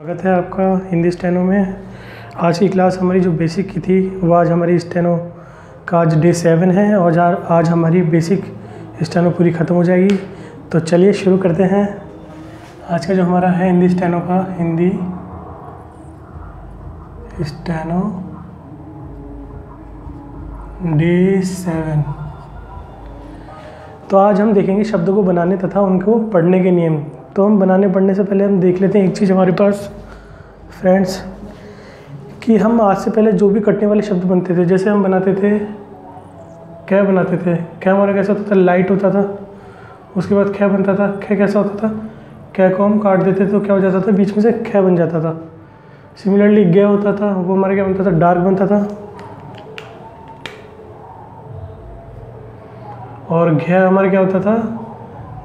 स्वागत है आपका हिंदी स्टेनो में। आज की क्लास हमारी जो बेसिक की थी, वो आज हमारी स्टेनो का आज डे सेवन है और आज हमारी बेसिक स्टेनो पूरी ख़त्म हो जाएगी। तो चलिए शुरू करते हैं। आज का जो हमारा है हिंदी स्टेनो का, हिंदी स्टेनो डे सेवन तो आज हम देखेंगे शब्दों को बनाने तथा उनको पढ़ने के नियम। तो हम बनाने पढ़ने से पहले हम देख लेते हैं एक चीज़ हमारे पास फ्रेंड्स कि हम आज से पहले जो भी कटने वाले शब्द बनते थे, जैसे हम बनाते थे क्या बनाते थे क्या हमारा कैसा होता था लाइट होता था, उसके बाद ख्या बनता था ख्या कैसा होता था, कै को हम काट देते तो क्या हो जाता था, बीच में से ख्या बन जाता था। सिमिलरली गे होता था, वो हमारा क्या बनता था डार्क बनता था। और घ हमारा क्या होता था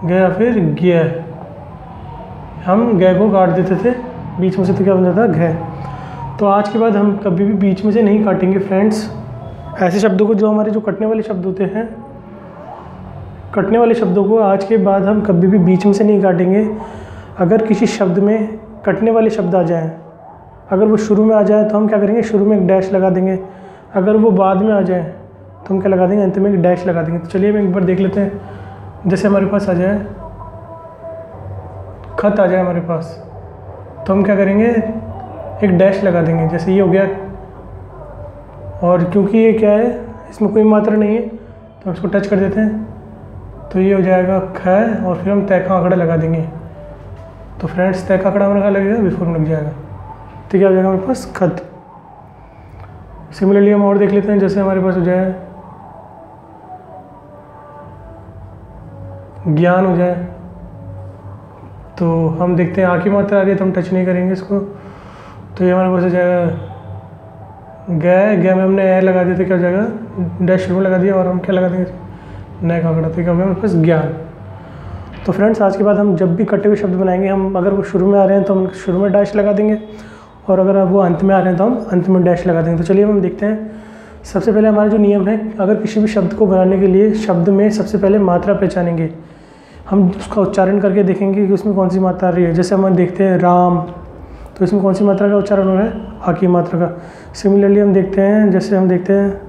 गया फिर गे। हम गै को काट देते थे, बीच में से तो क्या बन जाता घ। तो आज के बाद हम कभी भी बीच में से नहीं काटेंगे फ्रेंड्स ऐसे शब्दों को जो हमारे जो कटने वाले शब्द होते हैं, कटने वाले शब्दों को आज के बाद हम कभी भी बीच में से नहीं काटेंगे। अगर किसी शब्द में कटने वाले शब्द आ जाएँ, अगर वो शुरू में आ जाए तो हम क्या करेंगे, शुरू में एक डैश लगा देंगे। अगर वो बाद में आ जाए तो हम क्या लगा देंगे, अंत में एक डैश लगा देंगे। तो चलिए हम एक बार देख लेते हैं, जैसे हमारे पास आ जाए। खत आ जाए हमारे पास तो हम क्या करेंगे? एक डैश लगा देंगे, जैसे ये हो गया। और क्योंकि ये क्या है, इसमें कोई मात्रा नहीं है तो इसको टच कर देते हैं। तो ये हो जाएगा ख, और फिर हम तय का आंकड़ा लगा देंगे। तो फ्रेंड्स तय का आंकड़ा हमारा लगेगा बिफोर में लग जाएगा। तो क्या हो जाएगा हमारे पास? खत। सिमिलरली हम और देख लेते हैं, जैसे हमारे पास हो जाए, ज्ञान हो जाए। तो हम देखते हैं आ की मात्रा आ रही है तो हम टच नहीं करेंगे इसको। तो ये हमारे पास हो जाएगा। गए गए में हमने ए लगा दिया तो क्या हो जाएगा? डैश में लगा दिया और हम क्या लगा देंगे? नए का आंकड़ा तो क्या हो गया हमारे पास ज्ञान। तो फ्रेंड्स आज के बाद हम जब भी कटे हुए शब्द बनाएँगे, हम अगर वो शुरू में आ रहे हैं तो हम शुरू में डैश लगा देंगे और अगर वो अंत में आ रहे हैं तो हम अंत में डैश लगा देंगे। तो चलिए हम देखते हैं। सबसे पहले हमारा जो नियम है, अगर किसी भी शब्द को बनाने के लिए शब्द में सबसे पहले मात्रा पहचानेंगे। हम उसका उच्चारण करके देखेंगे कि उसमें कौन सी मात्रा आ रही है। जैसे हम देखते हैं राम तो इसमें कौन सी मात्रा का उच्चारण हो रहा है? आ की मात्रा का। सिमिलरली हम देखते हैं, जैसे हम देखते हैं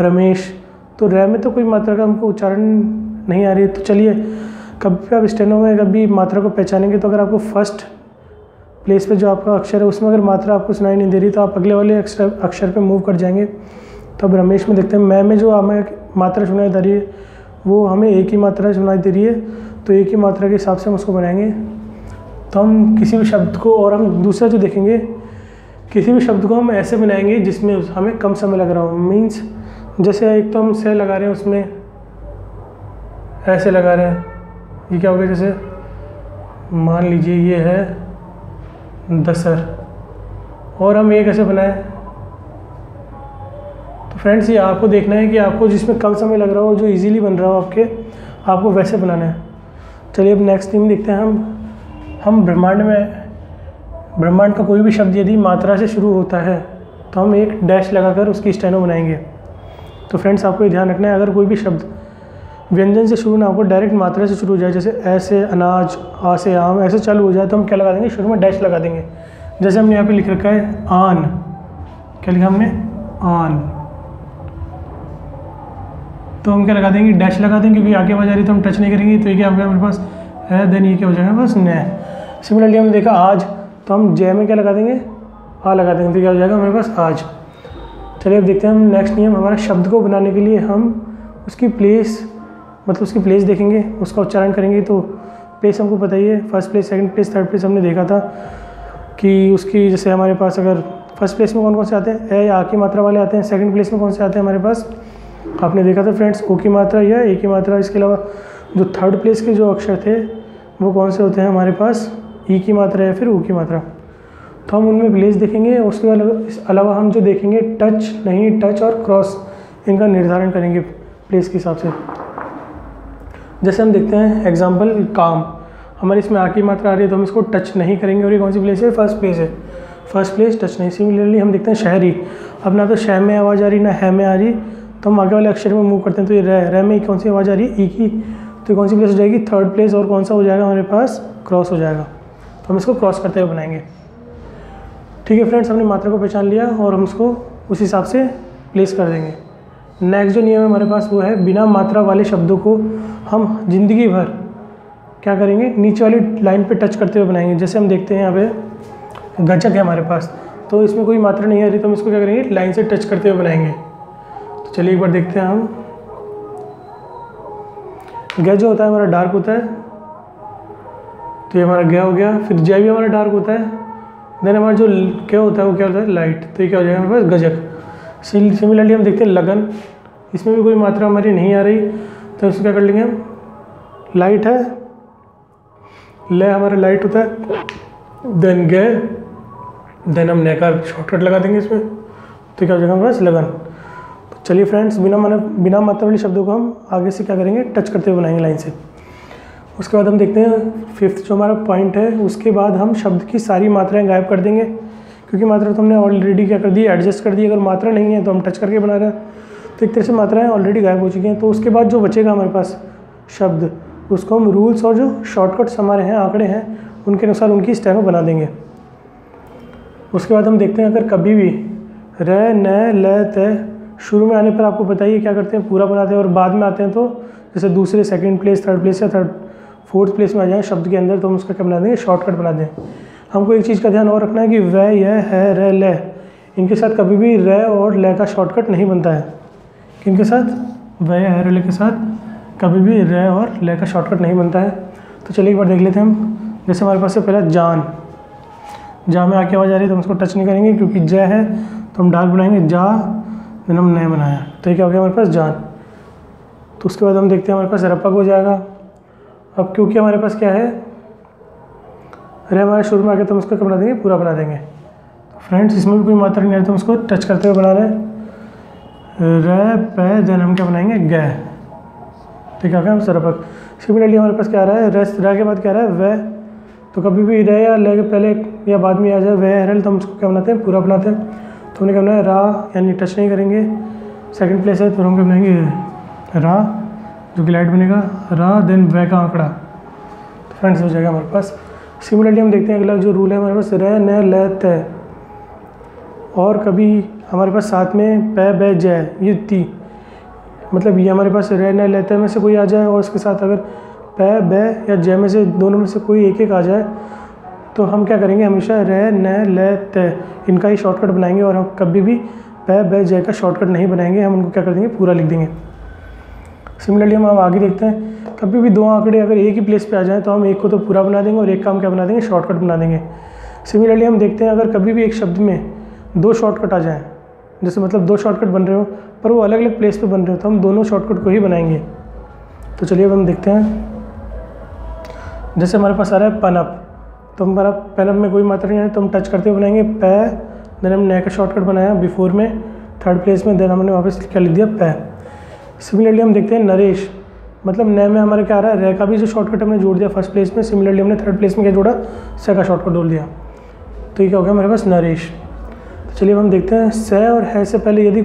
रमेश तो रै में तो कोई मात्रा का हमको उच्चारण नहीं आ रही है। तो चलिए कभी आप स्टेनो में कभी मात्रा को पहचानेंगे तो अगर आपको फ़र्स्ट प्लेस पे जो आपका अक्षर है, उसमें अगर मात्रा आपको सुनाई नहीं दे रही तो आप अगले वाले अक्षर अक्षर पे मूव कर जाएँगे। तो अब रमेश में देखते हैं, मैं में जो हमें मात्रा सुनाई दे रही है, वो हमें एक ही मात्रा सुनाई दे रही है। तो एक ही मात्रा के हिसाब से हम उसको बनाएँगे। तो हम किसी भी शब्द को और हम दूसरा जो देखेंगे, किसी भी शब्द को हम ऐसे बनाएँगे जिसमें हमें कम समय लग रहा हो। मीन्स जैसे एक तो हम से लगा रहे हैं उसमें, ऐसे लगा रहे हैं। ये क्या हो गया जैसे, मान लीजिए ये है दसर। और हम ये कैसे बनाएँ? तो फ्रेंड्स ये आपको देखना है कि आपको जिसमें कम समय लग रहा हो, जो इजीली बन रहा हो आपके, आपको वैसे बनाना है। चलिए अब नेक्स्ट थिंग देखते हैं हम। हम ब्रह्मांड में, ब्रह्मांड का कोई भी शब्द यदि मात्रा से शुरू होता है तो हम एक डैश लगाकर उसकी स्टेनो बनाएँगे। तो फ्रेंड्स आपको ये ध्यान रखना है, अगर कोई भी शब्द व्यंजन से शुरू ना हो डायरेक्ट मात्रा से शुरू हो जाए, जैसे ऐसे अनाज, आ से आम, ऐसे चालू हो जाए तो हम क्या लगा देंगे? शुरू में डैश लगा देंगे। जैसे हमने यहाँ पे लिख रखा है, आन। क्या लिखा हमने? आन। तो हम क्या लगा देंगे? डैश लगा देंगे क्योंकि आगे आ रही तो हम टच नहीं करेंगे। तो ये क्या हमारे पास? है देन ये क्या हो जाएगा बस न सिमिलरली हमने देखा आज तो हम जय में क्या लगा देंगे? आ लगा देंगे तो क्या हो जाएगा हमारे पास? आज। चलिए अब देखते हैं हम नेक्स्ट नियम, हमारा शब्द को बनाने के लिए हम उसकी प्लेस मतलब उसकी प्लेस देखेंगे, उसका उच्चारण करेंगे। तो प्लेस हमको पता ही है first place second place third place हमने देखा था कि उसकी जैसे हमारे पास अगर फ़र्स्ट प्लेस में कौन कौन से आते हैं? ए या आ की मात्रा वाले आते हैं सेकंड प्लेस में कौन से आते हैं हमारे पास? आपने देखा था फ्रेंड्स ओ की मात्रा या ए की मात्रा, इसके अलावा जो थर्ड प्लेस के जो अक्षर थे, वो कौन से होते हैं हमारे पास? ई की मात्रा या फिर ऊ की मात्रा। तो हम उनमें प्लेस देखेंगे, उसके अलावा हम जो देखेंगे टच नहीं टच और क्रॉस इनका निर्धारण करेंगे प्लेस के हिसाब से। जैसे हम देखते हैं एग्ज़ाम्पल काम हमारे इसमें आ की मात्रा आ रही है तो हम इसको टच नहीं करेंगे, और ये कौन सी प्लेस है? फ़र्स्ट प्लेस है। फ़र्स्ट प्लेस टच नहीं। सिमिलरली हम देखते हैं, शहरी। अब ना तो शह में आवाज़ आ रही, ना है में आ रही तो हम आगे वाले अक्षर में मूव करते हैं तो ये रह रह में कौन सी आवाज़ आ रही है? ई की तो कौन सी प्लेस हो जाएगी? थर्ड प्लेस और कौन सा हो जाएगा? हमारे पास क्रॉस हो जाएगा। तो हम इसको क्रॉस करते हुए बनाएँगे। ठीक है फ्रेंड्स हमने मात्रा को पहचान लिया और हम उसको उस हिसाब से प्लेस कर देंगे। नेक्स्ट जो नियम है हमारे पास वो है, बिना मात्रा वाले शब्दों को हम ज़िंदगी भर क्या करेंगे? नीचे वाली लाइन पे टच करते हुए बनाएँगे। जैसे हम देखते हैं यहाँ पे गजक है हमारे पास। तो इसमें कोई मात्रा नहीं आ रही तो हम इसको क्या करेंगे? लाइन से टच करते हुए बनाएँगे। चलिए एक बार देखते हैं हम। गै जो होता है हमारा डार्क होता है। तो ये हमारा गया हो गया। फिर जय भी हमारा डार्क होता है। देन हमारा जो क्या होता है, वो क्या होता है? लाइट तो ये क्या हो जाएगा हमारे पास? गजक। सिमिलरली हम देखते हैं लगन। इसमें भी कोई मात्रा हमारी नहीं आ रही। तो इसको क्या कर लेंगे हम? लाइट है। ले हमारा लाइट होता है। देन गए। देन हम नेकार शॉर्टकट लगा देंगे इसमें। तो क्या हो जाएगा हमारे पास? लगन। चलिए फ्रेंड्स बिना माना, बिना मात्रा वाले शब्दों को हम आगे से क्या करेंगे? टच करते हुए बनाएँगे लाइन से। उसके बाद हम देखते हैं फिफ्थ जो हमारा पॉइंट है, उसके बाद हम शब्द की सारी मात्राएँ गायब कर देंगे। क्योंकि मात्रा तो हमने ऑलरेडी क्या कर दी एडजस्ट कर दी। अगर मात्रा नहीं है तो हम टच करके बना रहे हैं। तो एक तरह से मात्राएँ ऑलरेडी गायब हो चुकी हैं। तो उसके बाद जो बचेगा हमारे पास शब्द, उसको हम रूल्स और जो शॉर्टकट्स हमारे हैं, आंकड़े हैं, उनके अनुसार उनकी स्टेनो बना देंगे। उसके बाद हम देखते हैं, अगर कभी भी र न, ल शुरू में आने पर आपको बताइए क्या करते हैं, पूरा बनाते हैं और बाद में आते हैं तो जैसे दूसरे सेकंड प्लेस थर्ड प्लेस या थर्ड फोर्थ प्लेस में आ जाए शब्द के अंदर तो हम उसका क्या बना देंगे? शॉर्टकट बना दें। हमको एक चीज़ का ध्यान और रखना है कि वह यह है, र ल इनके साथ कभी भी र और ल का शॉर्टकट नहीं बनता है। किनके साथ? वह है, र ल के साथ कभी भी र और ल का शॉर्टकट नहीं बनता है। तो चलिए एक बार देख लेते हैं हम। जैसे हमारे पास से पहला जान। जा में आके आवाज़ आ रही है तो हम उसको टच नहीं करेंगे क्योंकि जय है तो हम डाल बनाएँगे जा। देन हम नए बनाया। तो ये क्या हो गया हमारे पास? जान। तो उसके बाद हम देखते हैं हमारे पास रपक हो जाएगा। अब क्योंकि हमारे पास क्या है? अरे हमारे शुरू में आके तो हम उसको क्या बना देंगे? पूरा बना देंगे। तो फ्रेंड्स, इसमें भी कोई मात्रा नहीं आ रही तो हम उसको टच करते हुए बना रहे हैं। र पे देन हम क्या बनाएँगे? गै क्या क्या हम सरपक सिमिलरली हमारे पास क्या आ रहा है? रस र के बाद क्या आ रहा है? वह। तो कभी भी रह या ले के पहले या बाद में आ जाए, वह हरल तो हम उसको क्या बनाते हैं? पूरा बनाते हैं। तो हमने क्या बनाया रा यानी टच नहीं करेंगे। सेकंड प्लेस है तो हम क्या बनाएँगे? रा, जो कि लाइट बनेगा। रा देन वह का आंकड़ा। तो फ्रेंड्स हो जाएगा हमारे पास। सिमिलरली हम देखते हैं अगला जो रूल है हमारे पास र न, ल तय और कभी हमारे पास साथ में पै, बै जय ये ती। मतलब ये हमारे पास र न, ल तय में से कोई आ जाए और उसके साथ अगर पै, बै या जय में से दोनों में से कोई एक एक आ जाए तो हम क्या करेंगे, हमेशा र न, ल तय इनका ही शॉर्टकट बनाएँगे और हम कभी भी पै, बै जय का शॉर्टकट नहीं बनाएँगे, हम उनको क्या कर देंगे, पूरा लिख देंगे। सिमिलरली हम आगे देखते हैं, कभी भी दो आंकड़े अगर एक ही प्लेस पे आ जाएँ तो हम एक को तो पूरा बना देंगे और एक का हम क्या बना देंगे शॉर्टकट बना देंगे। सिमिलरली हम देखते हैं, अगर कभी भी एक शब्द में दो शॉर्टकट आ जाएँ, जैसे मतलब दो शॉर्टकट बन रहे हो, पर वो अलग अलग प्लेस पे बन रहे हो तो हम दोनों शॉर्टकट को ही बनाएँगे। तो चलिए अब हम देखते हैं। जैसे हमारे पास आ रहा है पनअप तो हमारा पेनअप में कोई मात्रा नहीं है तो हम टच करते हुए बनाएँगे। पै देन हम नए का शॉर्टकट बनाया बिफोर में। थर्ड प्लेस में देन हमने वापस क्या लिख दिया पै। सिमिलरली हम देखते हैं नरेश। मतलब नए में हमारा क्या आ रहा है? रे का भी जो शॉर्टकट हमने जोड़ दिया फ़र्स्ट प्लेस में सिमिलरली हमने थर्ड प्लेस में क्या जोड़ा? से का शॉर्टकट जोड़ दिया। तो ये क्या हो गया हमारे पास? नरेश। तो चलिए अब हम देखते हैं, स और है से पहले यदि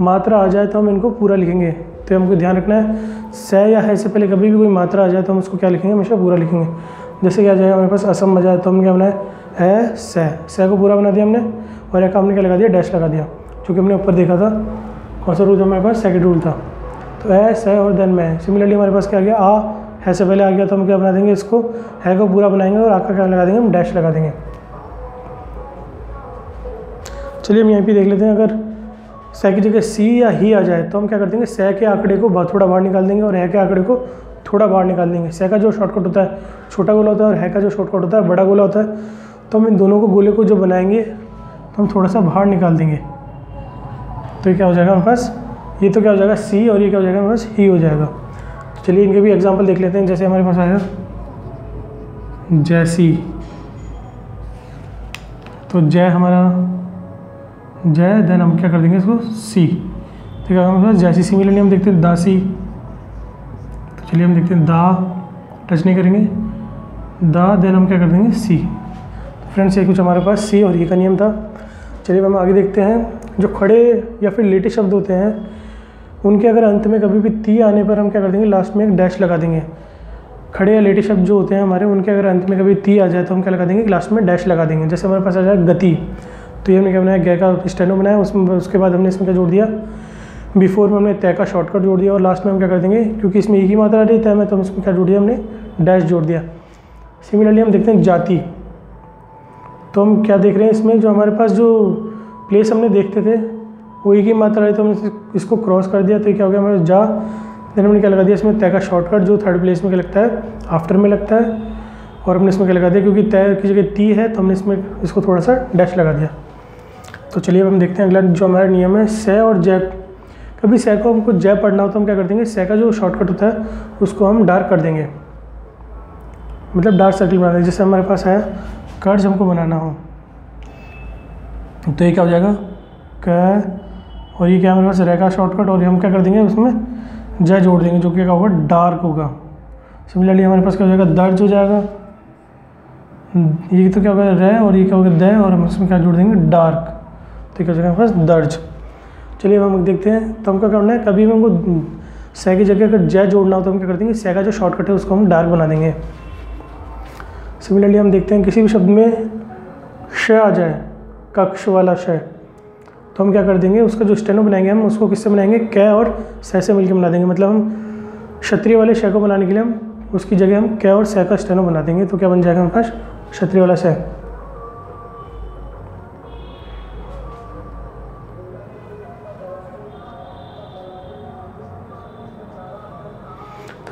मात्रा आ जाए तो हम इनको पूरा लिखेंगे। तो हमको ध्यान रखना है, से या है से पहले कभी भी कोई मात्रा आ जाए तो हम उसको क्या लिखेंगे? हमेशा पूरा लिखेंगे। जैसे क्या जाएगा हमारे पास असम बजा है तो हम क्या बनाए है से। सह को पूरा बना दिया हमने, और एक हमने क्या लगा दिया? डैश लगा दिया। क्योंकि हमने ऊपर देखा था, कौन सा रूल हमारे पास? सेकेंड रूल था। तो है से और देन में। सिमिलरली हमारे पास क्या आ गया? आ, है से पहले आ गया तो हम क्या बना देंगे इसको? है को पूरा बनाएँगे और आका क्या लगा देंगे? हम डैश लगा देंगे। चलिए हम यहाँ पे देख लेते हैं, अगर से की जगह सी या ही आ जाए तो हम क्या कर देंगे? सह के आंकड़े को थोड़ा बाहर निकाल देंगे और है के आंकड़े को थोड़ा बाहर निकाल देंगे। से का जो शॉर्टकट होता है, छोटा गोला होता है और है का जो शॉर्टकट होता है, बड़ा गोला होता है तो हम इन दोनों को गोले को जो बनाएँगे तो हम थोड़ा सा बाहर निकाल देंगे। तो क्या हो जाएगा हमारे पास? ये तो क्या हो जाएगा? सी और ये क्या हो जाएगा हमारे पास? ही हो जाएगा। तो चलिए इनके भी एग्ज़ाम्पल देख लेते हैं, जैसे हमारे पास आया। जैसी। तो जय हमारा, जय, देन हम क्या कर देंगे इसको? सी तो क्या हमारे पास जैसी सिमिलरली हम देखते हैं, दासी। चलिए हम देखते हैं, दा टच नहीं करेंगे। दा देन हम क्या कर देंगे? सी तो फ्रेंड्स ये कुछ हमारे पास सी और ये का नियम था। चलिए हम आगे देखते हैं। जो खड़े या फिर लेटे शब्द होते हैं, उनके अगर अंत में कभी भी ती आने पर हम क्या कर देंगे? लास्ट में एक डैश लगा देंगे। खड़े या लेटे शब्द जो होते हैं हमारे, उनके अगर अंत में कभी ती आ जाए तो हम क्या लगा देंगे? लास्ट में डैश लगा देंगे। जैसे हमारे पास आ जाए गति। तो ये हमने क्या बनाया? गै का स्टेनो बनाया। उसमें, उसके बाद हमने इसमें क्या जोड़ दिया? बिफोर में हमने तय का शॉर्टकट जोड़ दिया और लास्ट में हम क्या कर देंगे? क्योंकि इसमें एक ही मात्रा रही तय में तो हम इसमें क्या जोड़ दिया हमने? डैश जोड़ दिया। सिमिलरली हम देखते हैं जाति। तो हम क्या देख रहे हैं इसमें? जो हमारे पास जो प्लेस हमने देखते थे, वो एक ही मात्रा आई तो हमने इसको क्रॉस कर दिया तो क्या हो गया हमारे? जा। देन हमने क्या लगा दिया इसमें? तय का शॉर्टकट जो थर्ड प्लेस में क्या लगता है? आफ्टर में लगता है। और हमने इसमें क्या लगा दिया? क्योंकि तय की जगह ती है तो हमने इसमें इसको थोड़ा सा डैश लगा दिया। तो चलिए अब हम देखते हैं अगला जो हमारा नियम है से और जय कभी से को हमको जय पढ़ना हो तो हम क्या कर देंगे? सै का जो शॉर्टकट होता है, उसको हम डार्क कर देंगे। मतलब डार्क सर्किल बना देंगे। जैसे हमारे पास है कर्ज हमको बनाना हो। तो ये क्या हो जाएगा? क, और ये क्या हमारे पास रहेगा शॉर्टकट और हम क्या कर देंगे उसमें? जय जोड़ देंगे, जो कि क्या होगा? डार्क होगा। सिमिलरली हमारे पास क्या हो जाएगा? दर्ज हो जाएगा। ये तो क्या होगा रे और ये क्या होगा द और हम उसमें क्या जोड़ देंगे? डार्क तो क्या हो जाएगा? हमारे पास दर्ज। चलिए हम देखते हैं तो हम क्या करना है, कभी भी हमको सै की जगह अगर जय जोड़ना हो तो हम क्या कर देंगे सै का जो शॉर्टकट है उसको हम डार्क बना देंगे। सिमिलरली हम देखते हैं किसी भी शब्द में श आ जाए, कक्ष वाला श तो हम क्या कर देंगे, उसका जो स्टेनो बनाएँगे हम, उसको किससे बनाएँगे, कै और सै से मिलकर बना देंगे। मतलब हम क्षत्रिय वाले शय को बनाने के लिए हम, उसकी जगह हम कै और सै का स्टेनो बना देंगे तो क्या बन जाएगा हमारे पास, क्षत्रिय वाला सै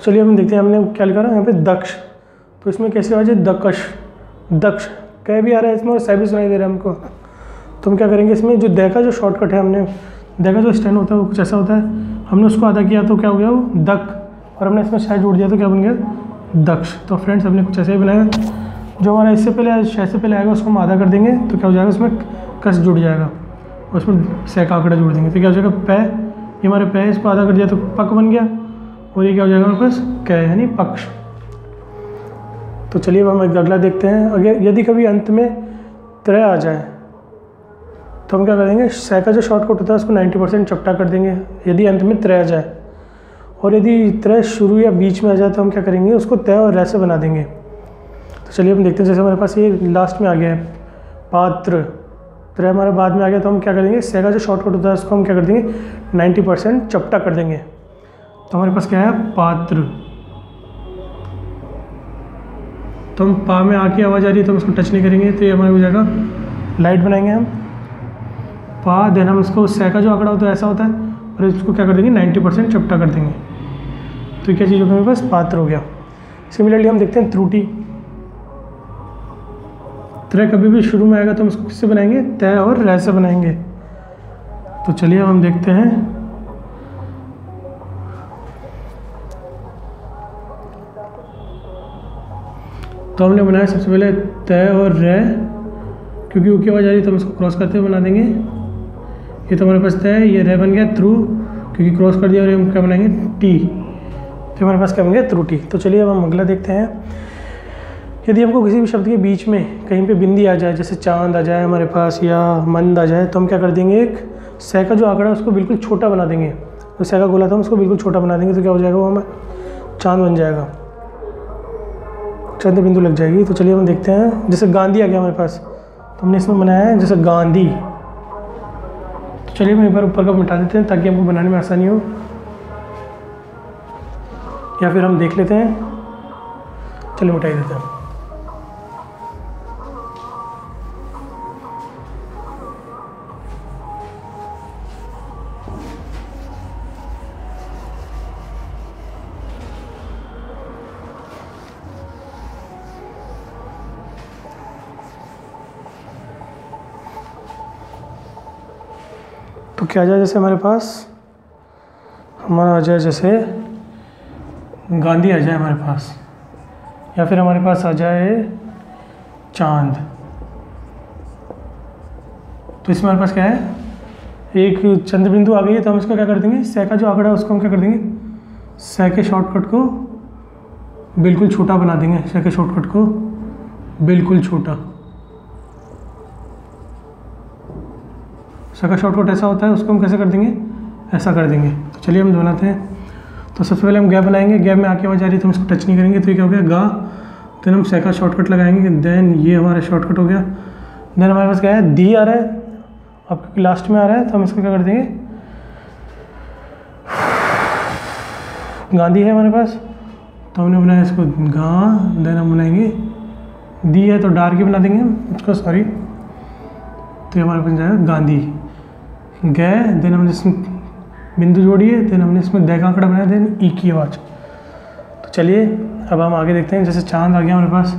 चलिए हम देखते हैं, हमने क्या लिखा ना यहाँ पे दक्ष। तो इसमें कैसे आ जाए दकश। दक्ष। कह भी आ रहा है इसमें और सै भी सुनाई दे रहा है हमको। तो हम क्या करेंगे इसमें? जो दै का जो शॉर्टकट है हमने दै का जो स्टैंड होता है, वो कुछ ऐसा होता है। हमने उसको आधा किया तो क्या हो गया वो? दक। और हमने इसमें शायद जोड़ दिया तो क्या बन गया? दक्ष। तो फ्रेंड्स हमने कुछ ऐसे ही बनाया। जो हमारा इससे पहले शायद से पहले आएगा, उसको हम आधा कर देंगे तो क्या हो जाएगा? उसमें कस जुड़ जाएगा। और उसमें सै का आंकड़ा जोड़ देंगे। तो क्या हो जाएगा? पै ये हमारे पै इसको आधा कर दिया तो पक बन गया। और ये क्या हो जाएगा हमारे पास? कै यानी पक्ष। तो चलिए अब हम एक अगला देखते हैं। अगर यदि कभी अंत में त्रय आ जाए तो हम क्या करेंगे? सह का जो शॉर्टकट होता है, उसको 90 परसेंट चपटा कर देंगे, यदि अंत में त्रय आ जाए। और यदि त्रय शुरू या बीच में आ जाए तो हम क्या करेंगे? उसको तय और रै से बना देंगे। तो चलिए हम देखते हैं, जैसे हमारे पास ये लास्ट में आ गया है, पात्र। त्रय हमारे बाद में आ गया तो हम क्या करेंगे? सह का जो शॉर्टकट होता है, उसको हम क्या कर देंगे? नाइन्टी परसेंट चपटा कर देंगे। तो हमारे पास क्या है? पात्र। तो हम पा में आके आवाज़ आ रही है तो हम उसको टच नहीं करेंगे तो ये हमारे हो जाएगा। लाइट बनाएँगे हम। पा देन हम उसको सै का जो आंकड़ा होता है, ऐसा होता है, और इसको क्या कर देंगे? नाइन्टी परसेंट चपटा कर देंगे। तो क्या चीज़ होगी मेरे पास? पात्र हो गया। सिमिलरली हम देखते हैं त्रुटि। त्रय कभी भी शुरू में आएगा तो हम उसको किससे बनाएँगे? तय और रह से बनाएँगे। तो चलिए हम देखते हैं। तो हमने बनाया सबसे पहले तय और रै क्योंकि ऊकी आवाज़ आ रही है तो हम इसको क्रॉस करते हुए बना देंगे। ये तो हमारे पास तय ये रे बन गया थ्रू क्योंकि क्रॉस कर दिया और हम क्या बनाएँगे? टी तो हमारे पास क्या बन गया? थ्रू टी तो चलिए अब हम अगला देखते हैं। यदि हमको किसी भी शब्द के बीच में कहीं पे बिंदी आ जाए, जैसे चाँद आ जाए हमारे पास या मंद आ जाए तो हम क्या कर देंगे? एक सह का जो आंकड़ा है, उसको बिल्कुल छोटा बना देंगे। तो सह का गोला था हम उसको बिल्कुल छोटा बना देंगे तो क्या हो जाएगा वो हमें चाँद बन जाएगा। चंद्र बिंदु लग जाएगी। तो चलिए हम देखते हैं। जैसे गांधी आ गया हमारे पास। तो हमने इसमें बनाया है जैसे गांधी। तो चलिए हम एक बार ऊपर का मिटा देते हैं ताकि हमको बनाने में आसानी हो। या फिर हम देख लेते हैं। चलिए मिटाई देते हैं। तो क्या आ जाए जैसे हमारे पास? हमारा आ जाए जैसे गांधी आ जाए हमारे पास। या फिर हमारे पास आ जाए चाँद। तो इसमें हमारे पास क्या है? एक चंद्र बिंदु आ गई है तो हम इसका क्या कर देंगे? सह का जो आंकड़ा है उसको हम क्या कर देंगे? सह के शॉर्टकट को बिल्कुल छोटा बना देंगे। सह के शॉर्टकट को बिल्कुल छोटा। सै का शॉर्टकट ऐसा होता है, उसको हम कैसे कर देंगे? ऐसा कर देंगे। तो चलिए हम बनाते हैं। तो सबसे पहले हम गैप बनाएँगे। गैप में आके आवाज़ आ रही है तो हम इसको टच नहीं करेंगे। तो ये क्या हो गया? गा। देन हम सेका शॉर्टकट लगाएँगे। देन ये हमारा शॉर्टकट हो गया। देन हमारे पास क्या है? दी आ रहा है। अब क्योंकि लास्ट में आ रहा है तो हम इसको क्या कर देंगे? गांधी है हमारे पास। तो हमने बनाया इसको गा। देन हम बनाएँगे दी है तो डार्क ही बना देंगे हम। उसको सॉरी तो हमारे पास जाएगा गांधी। गए देन हमने इसमें बिंदु जोड़िए देन हमने इसमें दै का आंकड़ा बनाया देन ई की आवाज़। तो चलिए, अब हम आगे देखते हैं, जैसे चाँद आ गया हमारे पास।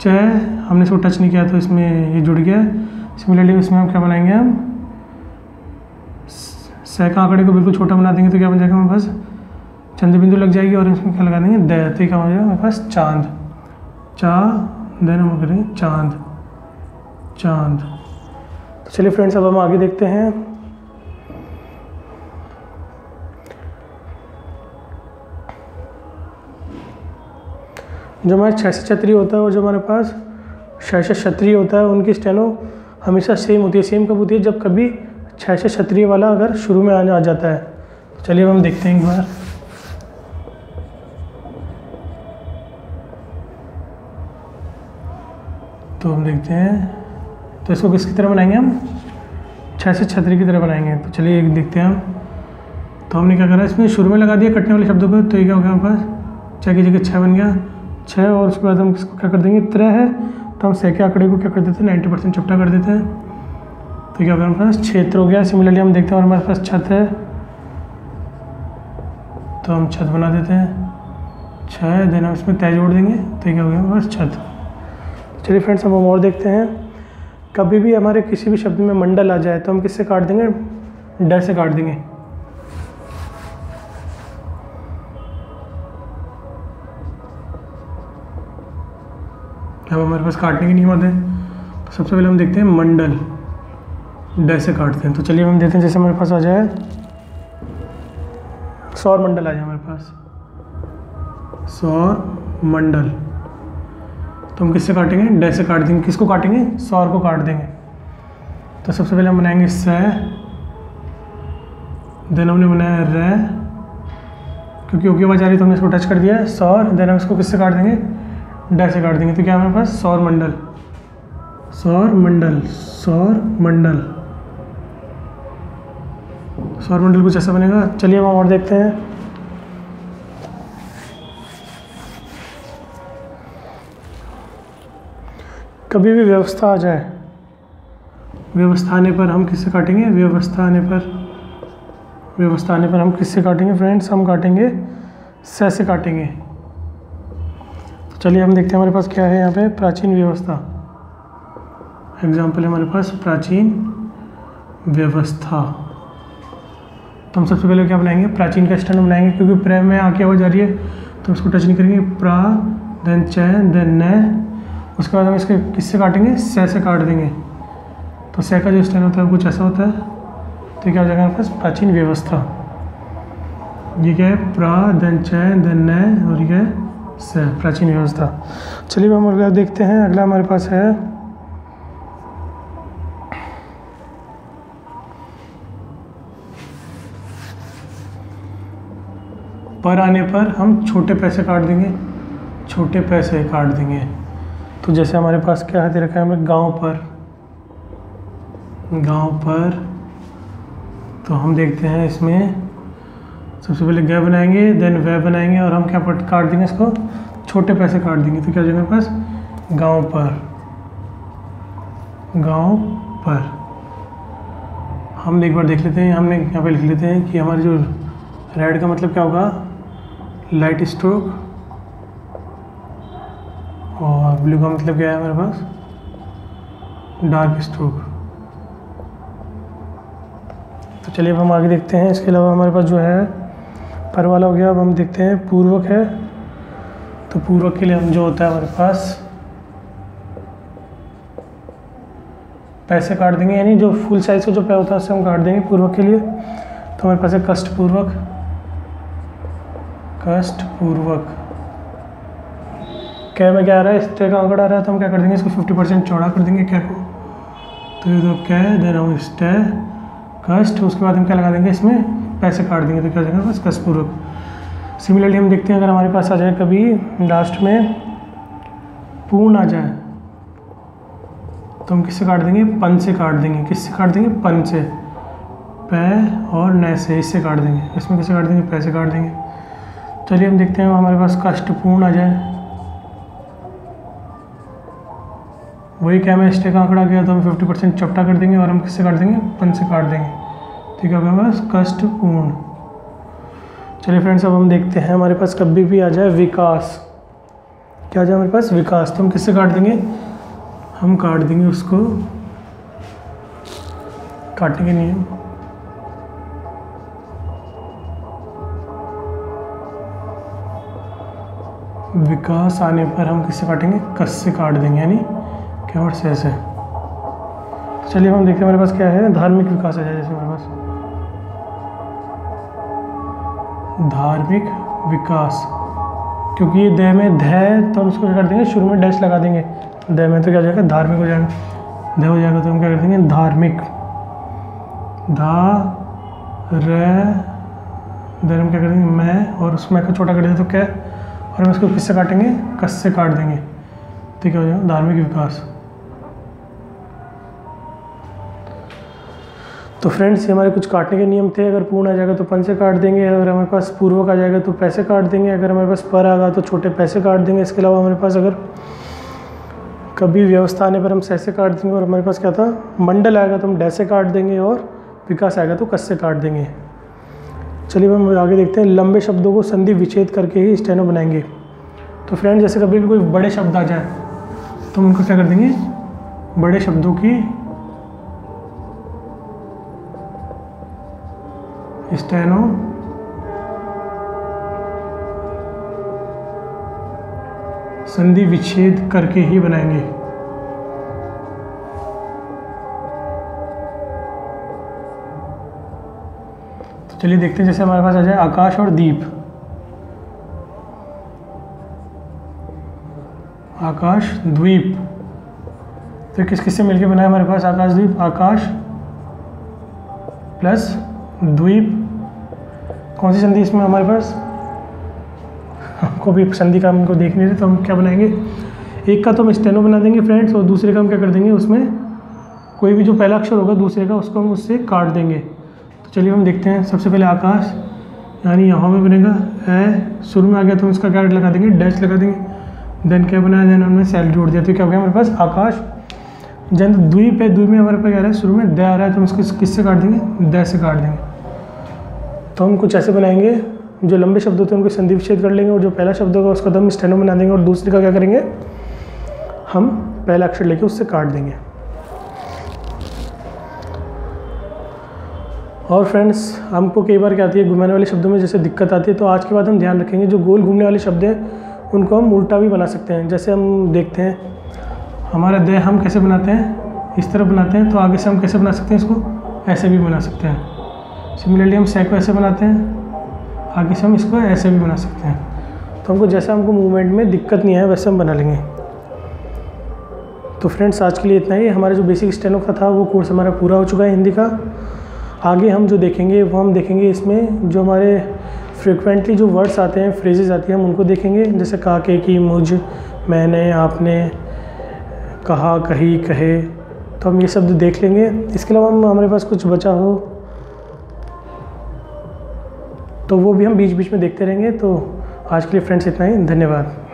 च हमने इसको टच नहीं किया तो इसमें ये जुड़ गया। सिमिलरली इसमें हम क्या बनाएँगे हम? सै का आंकड़े को बिल्कुल छोटा बना देंगे तो क्या बन जाएगा हमारे पास? चंद्र बिंदु लग जाएगी और इसमें क्या लगा देंगे? दै तो क्या हो जाएगा हमारे पास चाँद। चा देन हम करेंगे चाँद। चाँद। चलिए फ्रेंड्स अब हम आगे देखते हैं। जो हमारे छः से छतरी होता है और जो हमारे पास छः से क्षत्रिय होता है, उनकी स्टेनो हमेशा सेम होती है सेम कब होती है? जब कभी छः से क्षत्रिय वाला अगर शुरू में आने आ जाता है। तो चलिए अब हम देखते हैं एक बार। तो हम देखते हैं। तो इसको किसकी तरह बनाएँगे हम? छः से छतरी की तरह बनाएँगे। तो चलिए एक देखते हैं हम। तो हमने क्या करा? इसमें शुरू में लगा दिया कटने वाले शब्दों को। तो ये क्या हो गया हमारे पास? छः की जगह छः बन गया। छः और उसके बाद हम इसको क्या कर देंगे? तरह है। तो हम सै के आंकड़े को क्या कर देते हैं? नाइन्टी परसेंट चपटा कर देते हैं। तो क्या हो गया हमारे पास? क्षेत्र हो गया। सिमिलरली हम देखते हैं हमारे पास छत है। तो हम छत बना देते हैं। छः देन हम इसमें तय जोड़ देंगे। तो ये क्या हो गया हमारे पास? छत। चलिए फ्रेंड्स, अब हम और देखते हैं। कभी भी हमारे किसी भी शब्द में मंडल आ जाए तो हम किससे काट देंगे? डर से काट देंगे। अब हमारे पास काटने के नियम आते हैं। तो सबसे पहले हम देखते हैं मंडल। डे से काटते हैं। तो चलिए हम देखते हैं जैसे हमारे पास आ जाए। सौर मंडल आ जाए हमारे पास। सौर मंडल। तो हम किससे काटेंगे? डे से काट देंगे। किसको काटेंगे? सौर को काट देंगे। तो सबसे पहले हम बनाएँगे स देन हमने बनाया रे। क्योंकि ओके आवाज़ आ रही तो हमने इसको टच कर दिया है सौर। देन हम इसको किससे काट देंगे? डे से काट देंगे। तो क्या हमारे पास? सौर मंडल। सौर मंडल। सौर मंडल। सौर मंडल कुछ ऐसा बनेगा। चलिए हम और देखते हैं। कभी भी व्यवस्था आ जाए। व्यवस्था आने पर हम किससे काटेंगे? व्यवस्था आने पर व्यवस्था आने पर हम किससे काटेंगे? फ्रेंड्स हम काटेंगे स से काटेंगे। तो चलिए हम देखते हैं हमारे पास क्या है यहाँ पे। प्राचीन व्यवस्था। एग्ज़ाम्पल है हमारे पास प्राचीन व्यवस्था। तो हम सबसे पहले क्या बनाएँगे? प्राचीन का स्टैंड बनाएँगे, क्योंकि प्रेम में आके आवाज़ आ रही है तो उसको टच नहीं करेंगे। प्रा, देन चैन, देन न उसके बाद हम इसके किससे काटेंगे? से से काट देंगे। तो से का जो स्टैंड होता है, कुछ ऐसा होता है। तो क्या हो जाएगा हमारे पास? प्राचीन व्यवस्था। ये क्या है? प्रा देन चय देन न और ये क्या है? से प्राचीन व्यवस्था। चलिए हम अगला देखते हैं। अगला हमारे पास है। पर आने पर हम छोटे पैसे काट देंगे। छोटे पैसे काट देंगे। तो जैसे हमारे पास क्या है दे रखा है हमें गाँव पर? गाँव पर तो हम देखते हैं इसमें। सबसे पहले गै बनाएँगे देन वह बनाएँगे, और हम क्या काट देंगे इसको? छोटे पैसे काट देंगे। तो क्या हो जाएगा पास? गाँव पर। गाँव पर। हम एक बार देख लेते हैं हमने यहाँ पे लिख लेते हैं कि हमारे जो रेड का मतलब क्या होगा? Light stroke. और ब्लू का मतलब क्या है हमारे पास? डार्क स्ट्रोक तो चलिए अब हम आगे देखते हैं। इसके अलावा हमारे पास जो है, पर वाला हो गया। अब हम देखते हैं, पूर्वक है। तो पूर्वक के लिए हम जो होता है हमारे पास, पैसे काट देंगे। यानी जो फुल साइज़ का जो पै होता है, उससे हम काट देंगे पूर्वक के लिए। तो हमारे पास है कष्ट पूर्वक कष्ट पूर्वक कै में क्या आ रहा है तरह का आंकड़ा आ रहा है तो हम क्या कर देंगे, इसको फिफ्टी परसेंट चौड़ा कर देंगे क्या को। तो ये तो कै देन हम स्टे कष्ट उसके बाद हम क्या लगा देंगे, इसमें पैसे काट देंगे तो क्या जाएगा, बस कसपूर्वक सिमिलरली हम देखते हैं, अगर हमारे पास आ जाए कभी लास्ट में पूर्ण आ जाए तो हम किससे काट देंगे, पन से काट देंगे। किससे काट देंगे, पन से। पै और न से, इससे काट देंगे। इसमें किससे काट देंगे, पैसे काट देंगे। चलिए हम देखते हैं, हमारे पास कष्ट पूर्ण आ जाए। वही क्या मैं स्टे का आंकड़ा गया तो हम फिफ्टी परसेंट चपटा कर देंगे और हम किससे काट देंगे? पन से काट देंगे। ठीक है हमारे पास कष्टपूर्ण। चलिए फ्रेंड्स अब हम देखते हैं, हमारे पास कभी भी आ जाए विकास। क्या आ जाए हमारे पास? विकास। तो हम किससे काट देंगे? हम काट देंगे उसको। काटने के नियम विकास आने पर हम किससे काटेंगे? कस से काट देंगे, यानी और से ऐसे। चलिए हम देखते हैं हमारे पास क्या है, धार्मिक विकास जाए जैसे हमारे पास। धार्मिक विकास। क्योंकि ये दह में ध तो हम इसको क्या कर देंगे, शुरू में डैश लगा देंगे। दह में तो क्या हो जाएगा, धार्मिक हो जाएगा। ध हो जाएगा तो हम क्या कर देंगे, धार्मिक। धा र हम क्या कर देंगे, मैं, और उसमें का छोटा कर देंगे तो क्या और हम इसको किससे काटेंगे? कस से काट देंगे। तो क्या हो जाएगा, धार्मिक विकास। तो फ्रेंड्स ये हमारे कुछ काटने के नियम थे। अगर पूर्ण आ जाएगा तो पन से काट देंगे। अगर हमारे पास पूर्वक आ जाएगा तो पैसे काट देंगे। अगर हमारे पास पर आ गया तो छोटे पैसे काट देंगे। इसके अलावा हमारे पास अगर कभी व्यवस्था आने पर हम सैसे काट देंगे और हमारे पास क्या था? मंडल आएगा तो हम डैसे काट देंगे और विकास आएगा तो कस से काट देंगे। चलिए हम आगे देखते हैं। लंबे शब्दों को संधि विच्छेद करके ही स्टेनो बनाएँगे। तो फ्रेंड जैसे कभी भी कोई बड़े शब्द आ जाए तो हम उनको क्या कर देंगे? बड़े शब्दों की स्टेनो संधि विच्छेद करके ही बनाएँगे। तो चलिए देखते हैं, जैसे हमारे पास आ जाए आकाश और दीप। आकाश, द्वीप। तो किस किस से मिलके बनाया हमारे पास आकाश, द्वीप? आकाश प्लस द्वीप। कौन सी संधि इसमें हमारे पास? हमको भी संधि का हमको देख नहीं रहे तो हम क्या बनाएँगे? एक का तो हम स्टेनो बना देंगे फ्रेंड्स, और दूसरे का हम क्या कर देंगे उसमें? कोई भी जो पहला अक्षर होगा, दूसरे का, उसको हम उससे काट देंगे। तो चलिए हम देखते हैं, सबसे पहले आकाश, यानी यहाँ में बनेगा है शुरू में आ गया तो हम इसका क्या लगा देंगे? डैश लगा देंगे। देन क्या बनाया? देन हमने सेल जोड़ दिया। तो क्या हो गया हमारे पास? आकाश। जन द्वीप है द्वीप में हमारे पास क्या रहा है? शुरू में द आ रहा है तो हम इसको किससे काट देंगे? द से काट देंगे। तो हम कुछ ऐसे बनाएँगे, जो लंबे शब्द होते हैं उनको संधि विच्छेद कर लेंगे और जो पहला शब्द होगा उसका दम स्टेनो बना देंगे और दूसरे का क्या करेंगे? हम पहला अक्षर लेके उससे काट देंगे। और फ्रेंड्स हमको कई बार क्या आती है, घुमाने वाले शब्दों में जैसे दिक्कत आती है तो आज के बाद हम ध्यान रखेंगे जो गोल घूमने वाले शब्द हैं, उनको हम उल्टा भी बना सकते हैं। जैसे हम देखते हैं, हमारा दे हम कैसे बनाते हैं, इस तरह बनाते हैं तो आगे से हम कैसे बना सकते हैं इसको, ऐसे भी बना सकते हैं। सिमिलरली हम सै को ऐसे बनाते हैं, आगे से हम इसको ऐसे भी बना सकते हैं। तो हमको जैसा हमको मूवमेंट में दिक्कत नहीं आए, वैसे हम बना लेंगे। तो फ्रेंड्स आज के लिए इतना ही। हमारा जो बेसिक स्टेनो का था, वो कोर्स हमारा पूरा हो चुका है हिंदी का। आगे हम जो देखेंगे, वो हम देखेंगे इसमें जो हमारे फ्रिक्वेंटली जो वर्ड्स आते हैं फ्रेजेज आती हैं, हम उनको देखेंगे। जैसे कहा के की मुझ, मैंने, आपने, कहा, कही, कहे। तो हम ये शब्द देख लेंगे। इसके अलावा हम, हमारे पास कुछ बचा हो तो वो भी हम बीच बीच में देखते रहेंगे। तो आज के लिए फ्रेंड्स इतना ही। धन्यवाद।